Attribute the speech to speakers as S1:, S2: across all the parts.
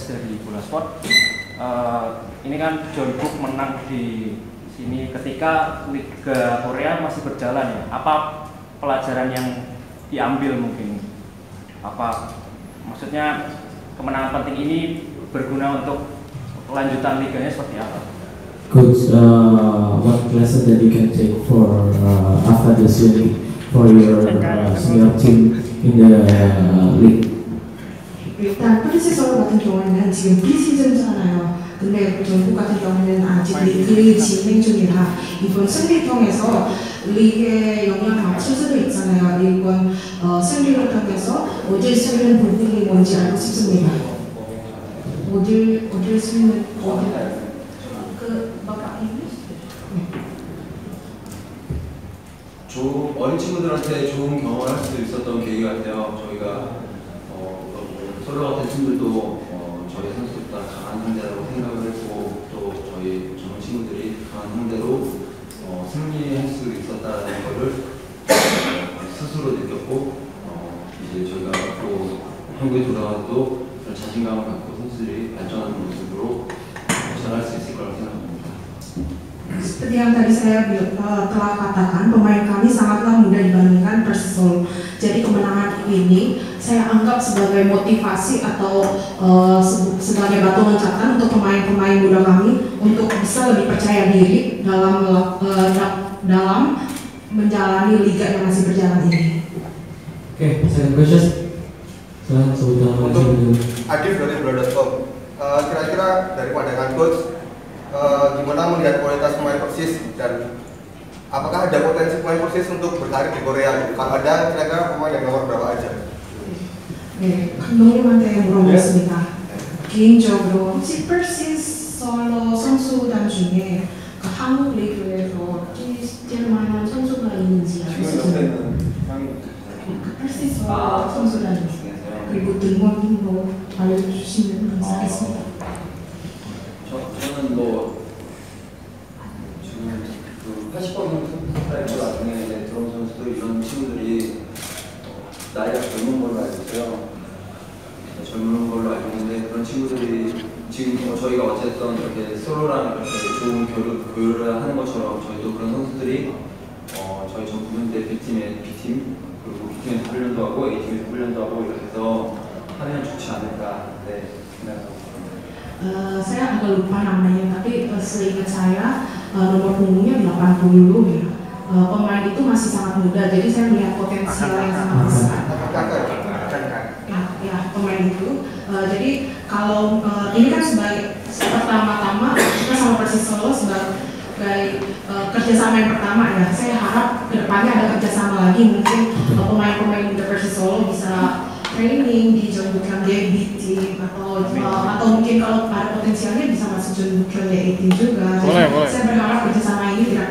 S1: coach dari Bola Sport. Uh, ini kan John Book menang di sini ketika Liga Korea masih berjalan ya. Apa pelajaran yang diambil mungkin? Apa maksudnya kemenangan penting ini berguna untuk kelanjutan liganya seperti apa?
S2: Coach, uh, what lesson that you can take for uh, after this week for your uh, senior team in the uh, league?
S3: 일단 프리시설 같은 경우에는 지금 프리시즌잖아요. 근데 전국 같은 경우에는 아직 리그 진행 중이라 이번 승리 통해서 리그에 영향을 미칠 수도 있잖아요. 이번 어, 승리를 통해서 얻을 수 있는 부분이 뭔지 알고 싶습니다. 얻을 얻을 수 있는 얻을 그
S4: 조, 어린 친구들한테 좋은 경험을 할수 있었던 계기 같아요. 저희가 어, 팀들도 어, 저희 선수들보다 강한 상대라고 생각을 했고 또 저희 젊은 친구들이 강한 상대로 어, 승리할 수 있었다는 것을 어, 스스로 느꼈고 어, 이제 저희가 또 한국에 돌아와도 자신감을 갖고 선수들이 발전하는 모습으로 전할 수 있을 거라고 생각합니다.
S3: Seperti yang tadi saya eh, telah katakan, pemain kami sangatlah mudah dibandingkan Persisol. Jadi kemenangan ini saya anggap sebagai motivasi atau se- sebagai batu loncatan untuk pemain-pemain muda kami untuk bisa lebih percaya diri dalam da- dalam menjalani liga yang masih berjalan ini.
S2: Okay, second question. Silakan sebutkan nama
S5: Untuk. Adif dari Blood.com Eh, Kira-kira dari pandangan coach eh, Gimana melihat kualitas pemain Persis Dan apakah ada potensi pemain Persis untuk berkarir di Korea gitu? Kalau ada kira-kira pemain yang nomor berapa aja?
S3: 네, 감독님한테 물어보겠습니다. 개인적으로 혹시 퍼시스 솔로 선수단 중에 그 한국 리그에서 뛸- 뛸 만한 선수가 있는지 알고 싶습니다. 그 퍼시스 솔로 선수단 그리고 등번호 알려주시면 감사하겠습니다.
S4: 친구들이 어, 나이가 젊은 걸로 알고 있어요. 네, 젊은 걸로 알고 있는데 그런 친구들이 지금 뭐 저희가 어쨌든 이렇게 서로랑 이렇게 좋은 교류, 교류를 하는 것처럼 저희도 그런 선수들이 어, 저희 전 국민대 B팀의 B팀 그리고 B팀에서 훈련도 하고 A팀에서 훈련도 하고 이렇게 해서 하면 좋지 않을까 네, 생각하고
S3: Eh, saya agak lupa namanya, tapi eh, seingat saya eh, nomor punggungnya 80 ya. Eh, pemain itu masih sangat muda, jadi saya melihat potensial yang sangat besar. ya, ya pemain itu. Eh, jadi kalau eh, ini kan sebagai pertama-tama kita sama Persis Solo sebagai eh, kerjasama yang pertama ya. Saya harap ke depannya ada kerjasama lagi mungkin eh, pemain-pemain muda Persis Solo bisa training di John Bukan Debit team atau eh, atau mungkin kalau ada potensialnya bisa masuk John Bukan DA team juga.
S6: Boleh, boleh.
S3: saya berharap kerjasama ini tidak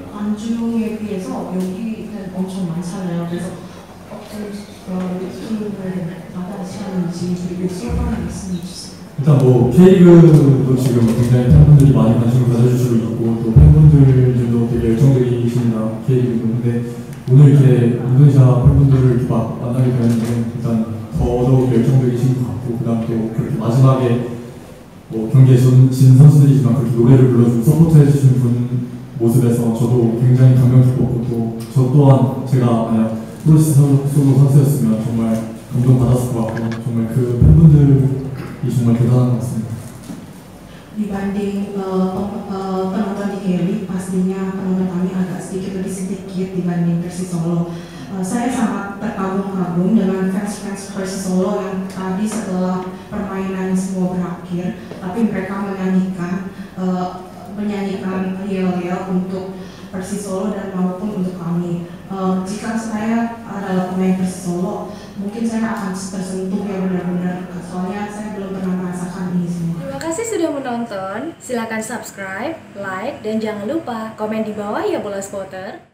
S3: K리그 안중에 비해서 여기는 엄청 많잖아요. 그래서 어떤 어, 느낌을 받아시는지 그리고 소감을 말씀해 주세요.
S7: 일단 뭐 K리그도 지금 굉장히 팬분들이 많이 관심을 가져주시고 있고 또 팬분들도 되게 열정적이십니다 K리그도 근데 오늘 이렇게 인도네시아 팬분들을 막 만나게 되는데 일단 더더욱 열정적이신 것 같고 그다음 또 그렇게 마지막에 뭐 경기에 진, 진 선수들이지만 그렇게 노래를 불러주고 서포트 해 주신 분 모습에서 저도 굉장히 감명 깊었고 또 저 또한 제가 만약 프로리스 선수 선수였으면 정말 감동받았을 것 같고 정말 그 팬분들이 정말 대단한 것 같습니다.
S3: Dibanding eh, pem- eh, penonton di Kelly, pastinya penonton kami agak sedikit lebih sedikit dibanding Persis Solo. Eh, saya sangat terkagum-kagum dengan fans-fans Persis Solo yang tadi setelah permainan semua berakhir, tapi mereka menyanyikan Persis Solo dan maupun untuk kami. Eh, jika saya adalah pemain Persis Solo, mungkin saya akan tersentuh ya benar-benar. Soalnya saya belum pernah merasakan ini semua.
S8: Terima kasih sudah menonton.
S6: nonton, silakan subscribe, like, dan jangan lupa komen di bawah ya bola spotter.